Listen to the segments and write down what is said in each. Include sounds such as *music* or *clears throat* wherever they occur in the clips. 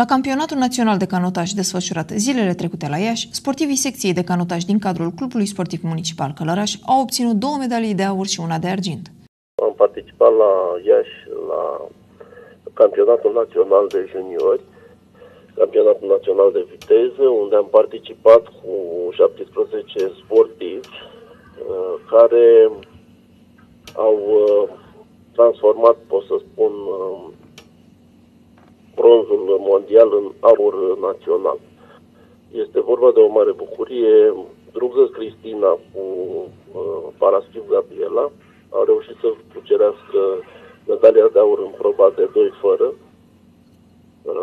La campionatul național de canotaj desfășurat zilele trecute la Iași, sportivii secției de canotaj din cadrul Clubului Sportiv Municipal Călăraș au obținut două medalii de aur și una de argint. Am participat la Iași la campionatul național de juniori, campionatul național de viteză, unde am participat cu 17 sportivi uh, care au uh, transformat, pot să spun, uh, bronzul mondial în aur național. Este vorba de o mare bucurie. Drugă Cristina cu uh, Paraschiv Gabriela au reușit să cucerească medalia de aur în proba de 2 fără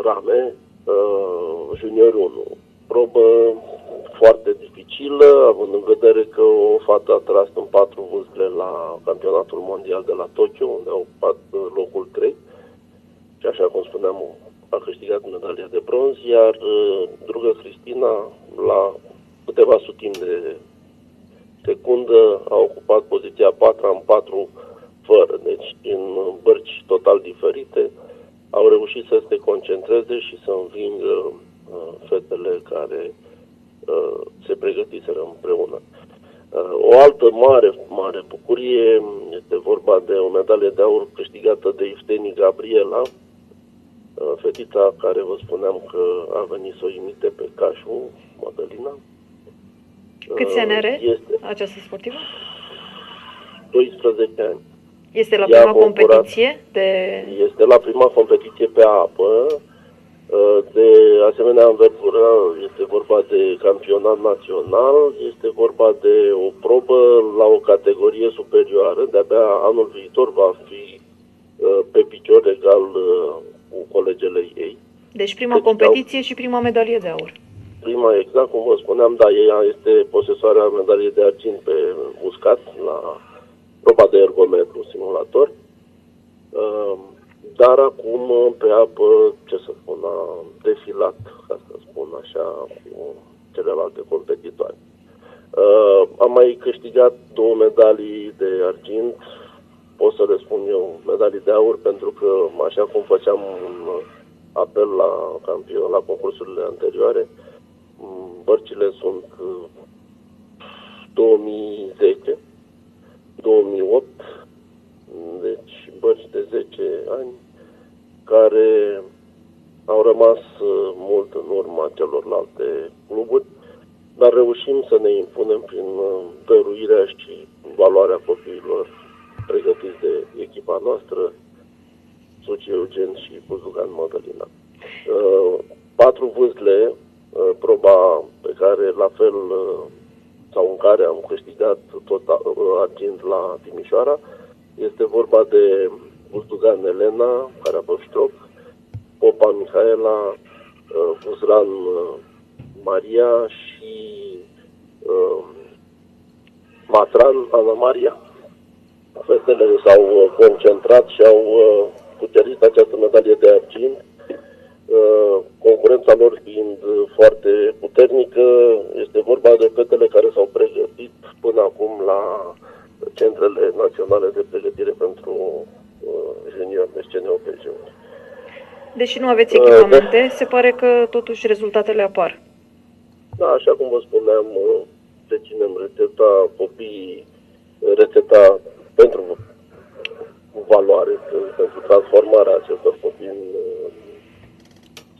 rame, uh, junior 1. Probă foarte dificilă, având în vedere că o fată a tras în patru vâzle la campionatul mondial de la Tokyo, unde au ocupat locul 3. Și așa cum spuneam, a câștigat medalia de bronz, iar uh, drugă Cristina, la câteva sutimi de secundă, a ocupat poziția 4 în 4 fără, deci în bărci total diferite, au reușit să se concentreze și să învingă uh, fetele care uh, se pregătiseră împreună. Uh, o altă mare, mare bucurie este vorba de o medalie de aur câștigată de Ifteni Gabriela, Uh, fetița care vă spuneam că a venit să o imite pe Cașu, Madalina. Câți ani are este, această sportivă? 12 ani. Este la prima competiție? De... Este la prima competiție pe apă. Uh, de asemenea învergură este vorba de campionat național, este vorba de o probă la o categorie superioară. De-abia anul viitor va fi uh, pe picior egal cu colegele ei. Deci prima deci competiție au... și prima medalie de aur. Prima, exact cum vă spuneam, da, ea este posesoarea medaliei de argint pe uscat la proba de ergometru simulator. Uh, dar acum pe apă, ce să spun, a defilat, ca să spun așa, cu celelalte competitoare. Uh, am mai câștigat două medalii de argint pot să le spun eu, medalii de aur, pentru că, așa cum făceam un apel la campion, la concursurile anterioare, bărcile sunt 2010, 2008, deci bărci de 10 ani, care au rămas uh, mult în urma celorlalte cluburi, dar reușim să ne impunem prin uh, dăruirea și valoarea copiilor pregătiți de echipa noastră, Suci Eugen și Buzugan Mădălina. Uh, patru vâzle, uh, proba pe care la fel uh, sau în care am câștigat tot argint la Timișoara, este vorba de Buzdugan Elena, care a fost ștroc, Popa Mihaela, Buzran Maria și Matran Ana Maria fetele s-au uh, concentrat și au uh, cucerit această medalie de argint. Uh, concurența lor fiind foarte puternică, este vorba de fetele care s-au pregătit până acum la centrele naționale de pregătire pentru junior, deci CNOP junior. Deși nu aveți echipamente, uh, se pare că totuși rezultatele apar. Da, așa cum vă spuneam, deținem rețeta copiii, rețeta pentru valoare, pentru transformarea acestor copii în uh,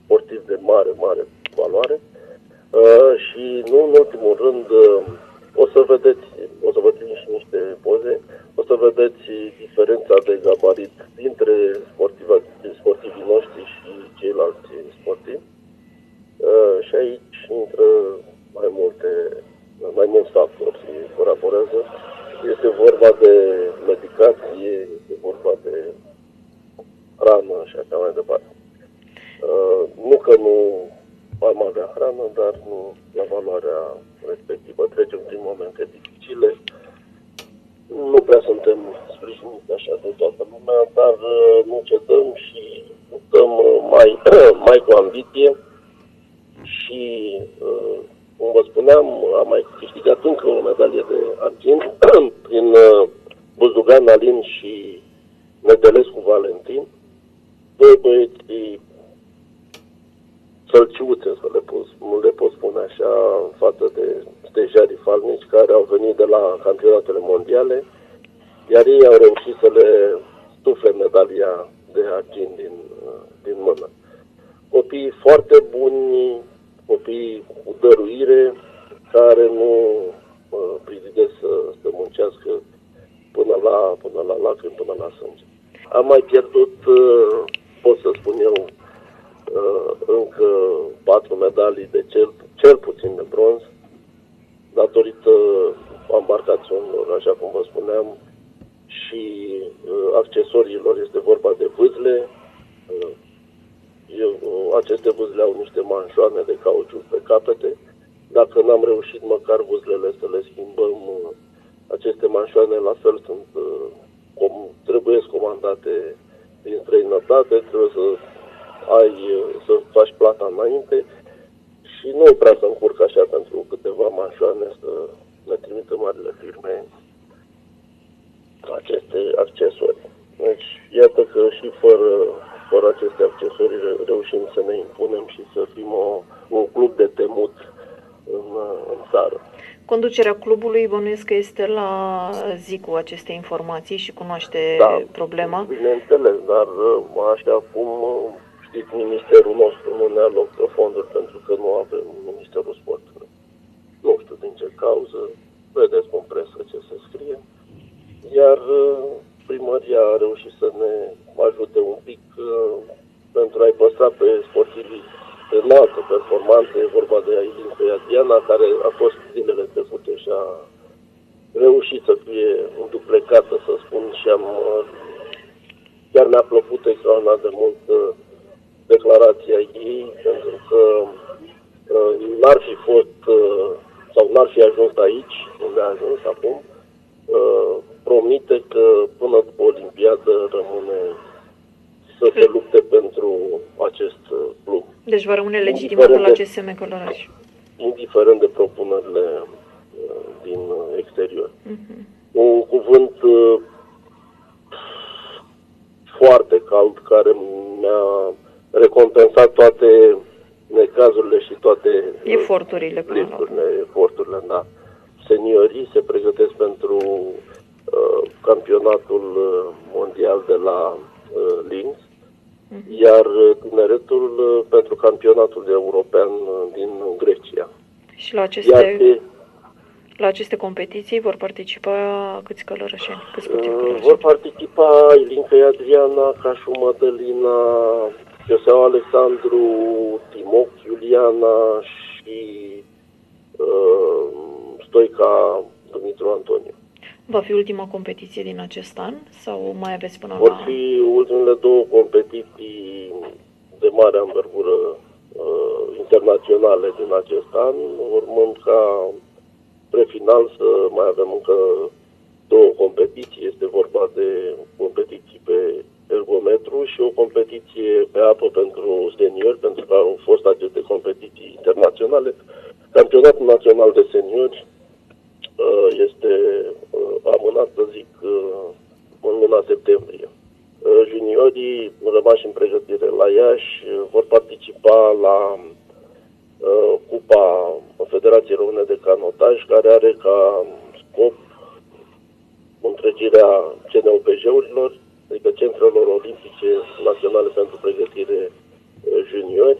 sportivi de mare, mare valoare. Uh, și nu în ultimul rând, uh, o să vedeți, o să vă țin și niște poze, o să vedeți diferența de gabarit dintre sportivi, sportivii noștri și ceilalți sportivi. Uh, și aici intră mai multe, mai mulți factori se raporează. Este vorba de medicație, este vorba de hrană și așa mai departe. Uh, nu că nu am avea hrană, dar nu la valoarea respectivă. Trecem prin momente dificile. Nu prea suntem sprijiniți așa de toată lumea, dar uh, nu cedăm și luptăm mai, *clears throat* mai cu ambiție și uh, cum vă spuneam, am mai câștigat încă o medalie de argint *clears throat* prin uh, Buzugan Alin și Nedelescu Valentin, doi băieți sălciuțe, să le pot, le pot spune așa, față de stejarii falnici care au venit de la campionatele mondiale, iar ei au reușit să le stufle medalia de argint din, din mână. Copii foarte buni, copii cu dăruire, care nu uh, privide să, să muncească până la, până la lacrimi, până la sânge. Am mai pierdut, uh, pot să spun eu, uh, încă patru medalii de cel, cel puțin de bronz, datorită embarcațiunilor, așa cum vă spuneam, și uh, accesoriilor. Este vorba de vâzle. Uh, eu, uh, aceste vâzle au niște manșoane de cauciuc pe capete. Dacă n-am reușit măcar vâzlele să le schimbăm, uh, aceste manșoane la fel sunt uh, com, trebuie comandate din străinătate, trebuie să ai, uh, să faci plata înainte și nu prea să încurc așa pentru câteva manșoane să ne trimită marile firme aceste accesorii. Deci, iată că și fără, fără aceste accesorii reușim să ne impunem și să fim o, un club de temut în, în țară. Conducerea clubului bănuiesc că este la zi cu aceste informații și cunoaște da, problema. Bineînțeles, dar așa cum știți, ministerul nostru nu ne alocă fonduri pentru că nu avem ministerul sportului. Nu știu din ce cauză, vedeți cum presă ce se scrie. Iar primăria a reușit să ne ajute un pic pentru a-i păstra pe sportivii de înaltă performanță, e vorba de Ailin Diana, care a fost zilele trecute și a reușit să fie duplecată, să spun, și am chiar mi-a plăcut extraordinar de mult declarația ei, pentru că uh, n-ar fi fost uh, sau n-ar fi ajuns aici, unde a ajuns acum, uh, promite că până după Olimpiadă rămâne să se lupte pentru acest club. Deci va rămâne legitimat la CSM Călăraș. Indiferent de propunerile din exterior. Uh-huh. Un cuvânt foarte cald care mi-a recompensat toate necazurile și toate eforturile. Lipsurile, eforturile, da. Seniorii se pregătesc pentru uh, campionatul mondial de la uh, Linz, uh-huh. iar tineretul uh, pentru campionatul european din Grecia. Și la aceste, iar de, la aceste competiții vor participa câți călărășeni? Câți uh, vor participa Ilinca Adriana, Cașu Mădălina, Ioseau Alexandru, Timoc, Iuliana și uh, Stoica Dumitru Antoniu. Va fi ultima competiție din acest an sau mai aveți până Vor la... fi ultimele două competiții de mare învergură uh, internaționale din acest an, urmând ca prefinal să mai avem încă două competiții. Este vorba de competiții pe ergometru și o competiție pe apă pentru seniori, pentru că au fost aceste competiții internaționale. Campionatul național de seniori uh, este uh, amânat, să zic, uh, în luna septembrie. Juniorii rămași în pregătire la Iași vor participa la Cupa Federației Române de Canotaj, care are ca scop întregirea CNOPJ-urilor adică centrelor olimpice naționale pentru pregătire eh, juniori,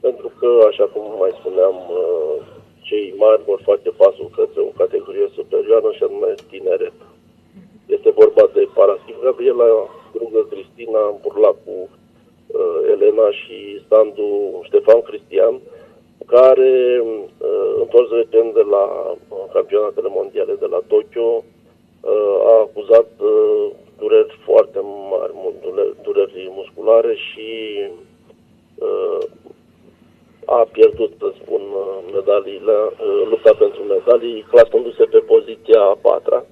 pentru că, așa cum mai spuneam, eh, cei mari vor face pasul către o categorie superioară și anume tineret. Este vorba de Parastiv Gabriela, Drugă Cristina, Burlacu, eh, Elena și Sandu Ștefan Cristian, care, întors recent de la campionatele mondiale de la Tokyo, a acuzat dureri foarte mari, dureri, dureri musculare și uh, a pierdut, să spun, medaliile, uh, lupta pentru medalii, clasându-se pe poziția a patra.